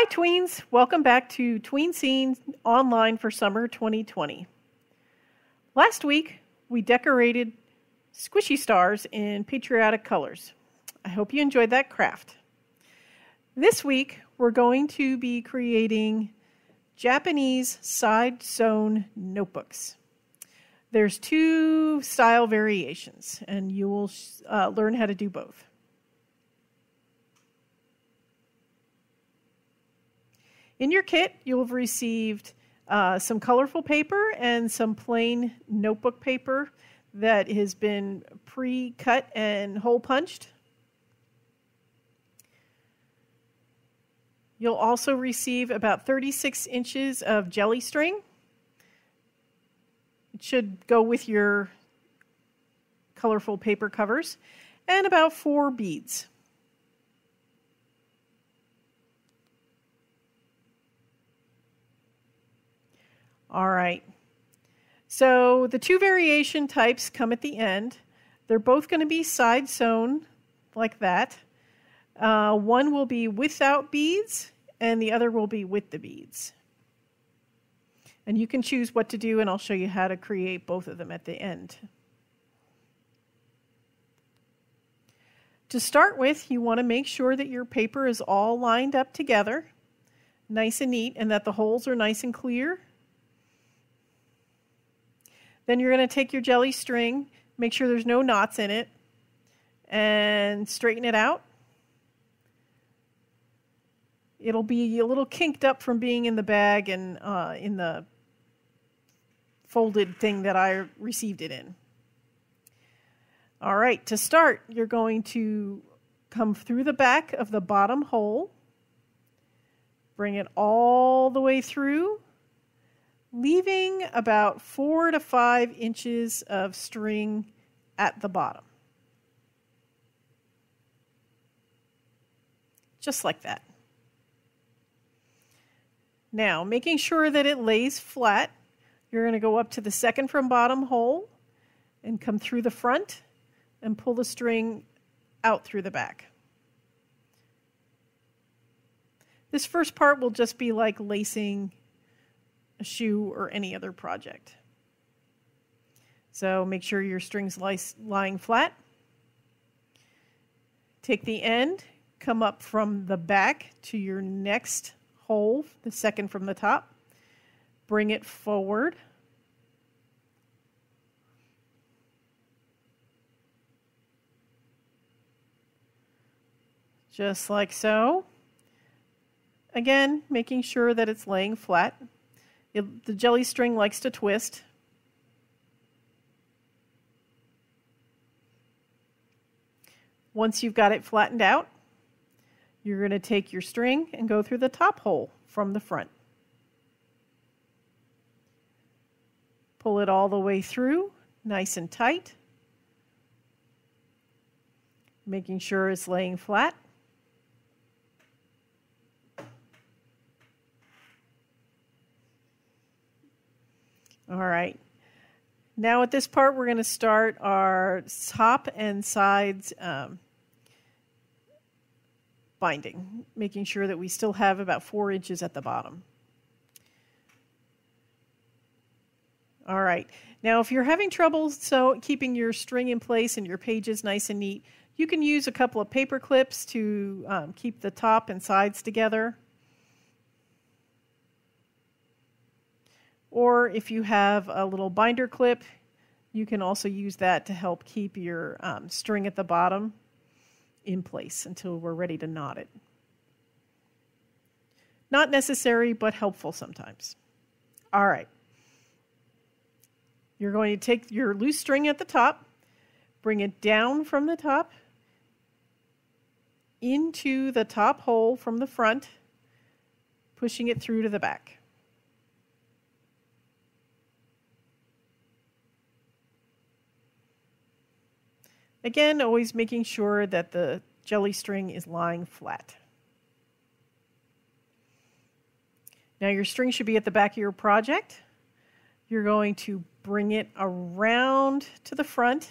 Hi, tweens. Welcome back to Tween Scene online for summer 2020. Last week, we decorated squishy stars in patriotic colors. I hope you enjoyed that craft. This week, we're going to be creating Japanese side sewn notebooks. There's two style variations, and you will uh, learn how to do both. In your kit, you'll have received uh, some colorful paper and some plain notebook paper that has been pre-cut and hole punched. You'll also receive about 36 inches of jelly string. It should go with your colorful paper covers and about four beads. All right. So the two variation types come at the end. They're both going to be side sewn like that. Uh, one will be without beads and the other will be with the beads. And you can choose what to do and I'll show you how to create both of them at the end. To start with, you want to make sure that your paper is all lined up together, nice and neat, and that the holes are nice and clear then you're going to take your jelly string, make sure there's no knots in it, and straighten it out. It'll be a little kinked up from being in the bag and uh, in the folded thing that I received it in. All right, to start, you're going to come through the back of the bottom hole, bring it all the way through, leaving about four to five inches of string at the bottom. Just like that. Now, making sure that it lays flat, you're going to go up to the second from bottom hole and come through the front and pull the string out through the back. This first part will just be like lacing a shoe, or any other project. So make sure your string's lying flat. Take the end, come up from the back to your next hole, the second from the top. Bring it forward. Just like so. Again, making sure that it's laying flat. It, the jelly string likes to twist. Once you've got it flattened out, you're going to take your string and go through the top hole from the front. Pull it all the way through, nice and tight, making sure it's laying flat. All right. Now at this part, we're going to start our top and sides um, binding, making sure that we still have about four inches at the bottom. All right. Now, if you're having trouble so keeping your string in place and your pages nice and neat, you can use a couple of paper clips to um, keep the top and sides together. Or if you have a little binder clip, you can also use that to help keep your um, string at the bottom in place until we're ready to knot it. Not necessary, but helpful sometimes. All right. You're going to take your loose string at the top, bring it down from the top into the top hole from the front, pushing it through to the back. Again, always making sure that the jelly string is lying flat. Now your string should be at the back of your project. You're going to bring it around to the front,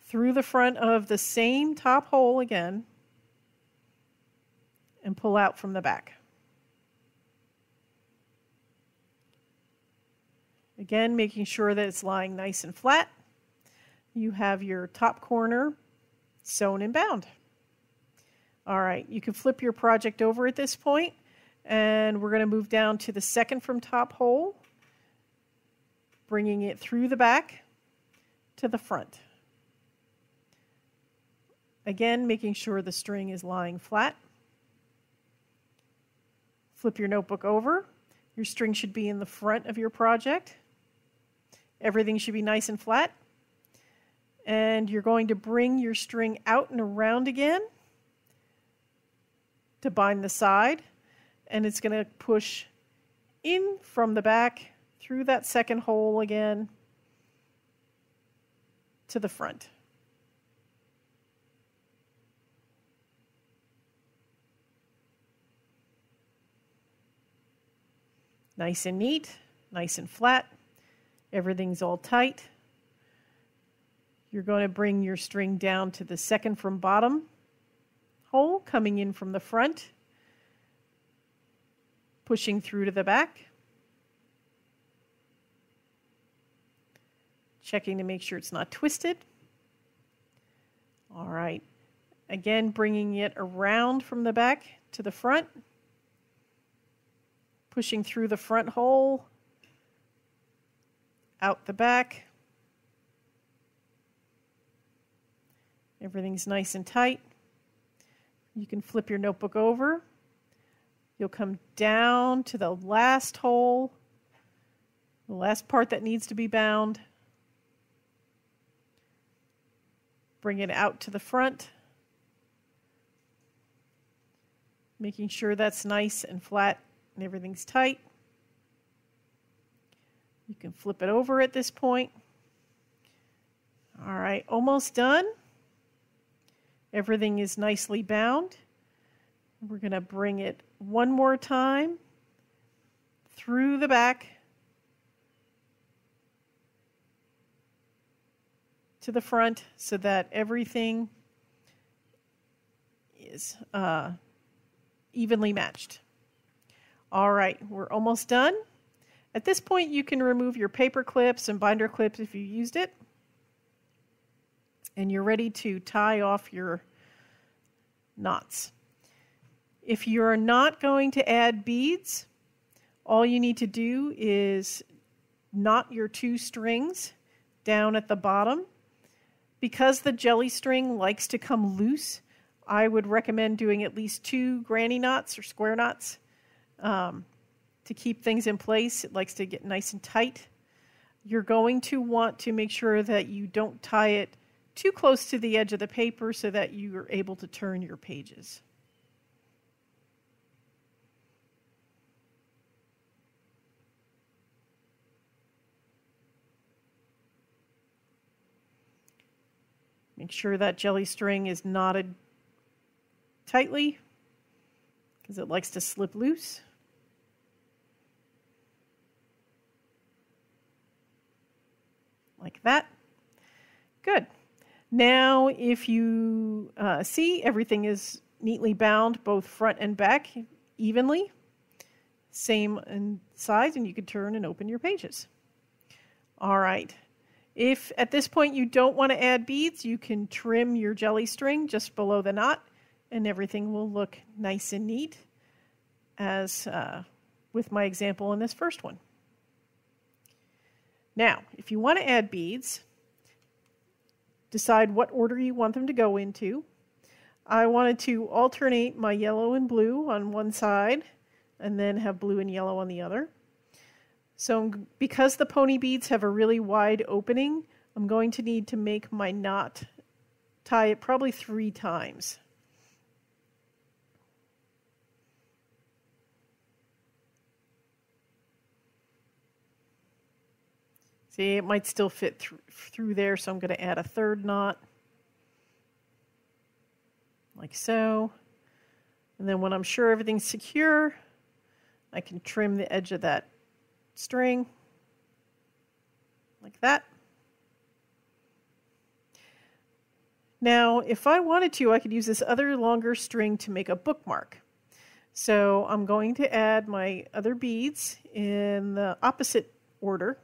through the front of the same top hole again, and pull out from the back. Again, making sure that it's lying nice and flat. You have your top corner sewn and bound. All right, you can flip your project over at this point, and we're going to move down to the second from top hole, bringing it through the back to the front. Again, making sure the string is lying flat. Flip your notebook over. Your string should be in the front of your project. Everything should be nice and flat. And you're going to bring your string out and around again to bind the side. And it's going to push in from the back through that second hole again to the front. Nice and neat, nice and flat. Everything's all tight. You're going to bring your string down to the second from bottom hole, coming in from the front, pushing through to the back. Checking to make sure it's not twisted. All right. Again, bringing it around from the back to the front pushing through the front hole, out the back. Everything's nice and tight. You can flip your notebook over. You'll come down to the last hole, the last part that needs to be bound. Bring it out to the front, making sure that's nice and flat and everything's tight. You can flip it over at this point. All right, almost done. Everything is nicely bound. We're going to bring it one more time through the back to the front so that everything is uh, evenly matched. All right, we're almost done. At this point, you can remove your paper clips and binder clips if you used it. And you're ready to tie off your knots. If you're not going to add beads, all you need to do is knot your two strings down at the bottom. Because the jelly string likes to come loose, I would recommend doing at least two granny knots or square knots um, to keep things in place. It likes to get nice and tight. You're going to want to make sure that you don't tie it too close to the edge of the paper so that you are able to turn your pages. Make sure that jelly string is knotted tightly because it likes to slip loose. like that. Good. Now, if you uh, see, everything is neatly bound, both front and back, evenly. Same in size, and you can turn and open your pages. All right. If at this point you don't want to add beads, you can trim your jelly string just below the knot, and everything will look nice and neat, as uh, with my example in this first one. Now, if you want to add beads, decide what order you want them to go into. I wanted to alternate my yellow and blue on one side and then have blue and yellow on the other. So because the pony beads have a really wide opening, I'm going to need to make my knot tie it probably three times. See, it might still fit th through there, so I'm going to add a third knot, like so. And then when I'm sure everything's secure, I can trim the edge of that string, like that. Now, if I wanted to, I could use this other longer string to make a bookmark. So I'm going to add my other beads in the opposite order.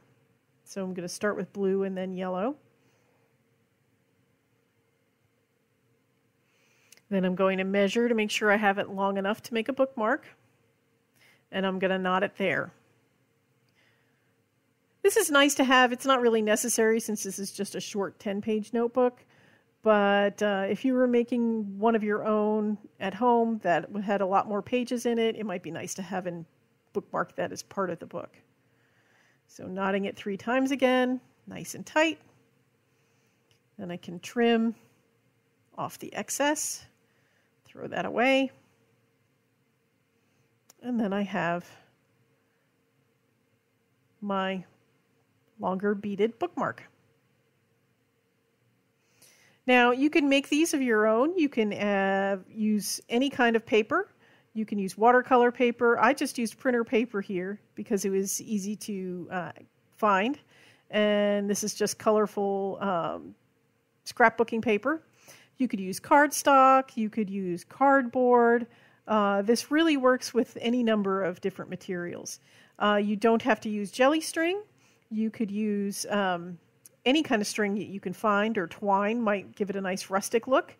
So I'm going to start with blue and then yellow. Then I'm going to measure to make sure I have it long enough to make a bookmark. And I'm going to knot it there. This is nice to have. It's not really necessary since this is just a short 10 page notebook. But uh, if you were making one of your own at home that had a lot more pages in it, it might be nice to have and bookmark that as part of the book. So knotting it three times again, nice and tight. Then I can trim off the excess, throw that away. And then I have my longer beaded bookmark. Now, you can make these of your own. You can uh, use any kind of paper. You can use watercolor paper. I just used printer paper here because it was easy to uh, find. And this is just colorful um, scrapbooking paper. You could use cardstock, you could use cardboard. Uh, this really works with any number of different materials. Uh, you don't have to use jelly string. You could use um, any kind of string that you can find, or twine might give it a nice rustic look.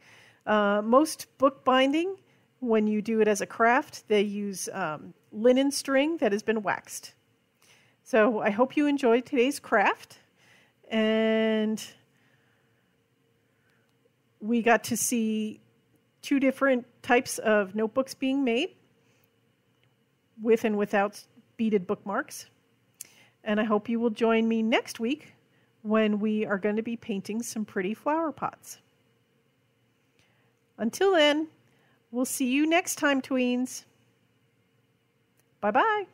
Uh, most book binding, when you do it as a craft, they use um, linen string that has been waxed. So I hope you enjoyed today's craft. And we got to see two different types of notebooks being made with and without beaded bookmarks. And I hope you will join me next week when we are going to be painting some pretty flower pots. Until then, we'll see you next time, tweens. Bye bye.